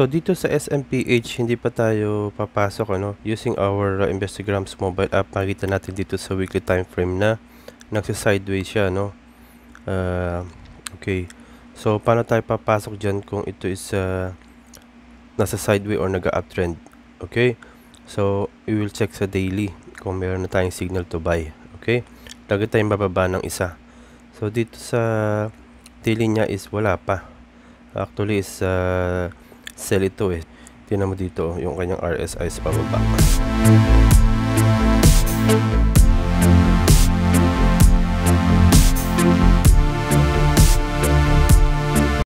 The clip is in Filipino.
So dito sa SMPH hindi pa tayo papasok ano using our uh, Investigrams mobile app makita natin dito sa weekly time frame na nagsa-sideways siya no. Uh, okay. So paano tayo papasok diyan kung ito is uh, nasa sideway or naga-uptrend. Okay? So we will check sa daily kung meron na tayong signal to buy. Okay? Lagi tayong bababa ng isa. So dito sa daily niya is wala pa. Actually is uh, sell ito eh. Tingnan mo dito yung kanyang RSI sa pababa.